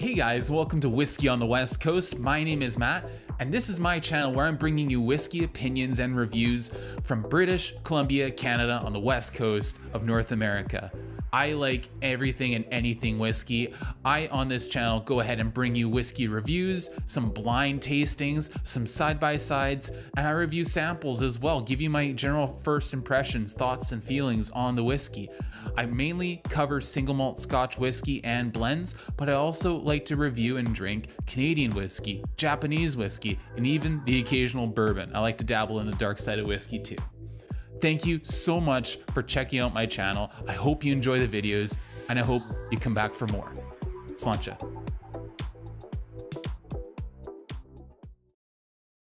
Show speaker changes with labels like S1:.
S1: Hey guys, welcome to Whisky on the West Coast. My name is Matt, and this is my channel where I'm bringing you whiskey opinions and reviews from British Columbia, Canada on the west coast of North America. I like everything and anything whiskey. I, on this channel, go ahead and bring you whiskey reviews, some blind tastings, some side by sides, and I review samples as well, give you my general first impressions, thoughts, and feelings on the whiskey. I mainly cover single malt Scotch whiskey and blends, but I also like to review and drink Canadian whiskey, Japanese whiskey, and even the occasional bourbon. I like to dabble in the dark side of whiskey too. Thank you so much for checking out my channel. I hope you enjoy the videos and I hope you come back for more. Sláinte.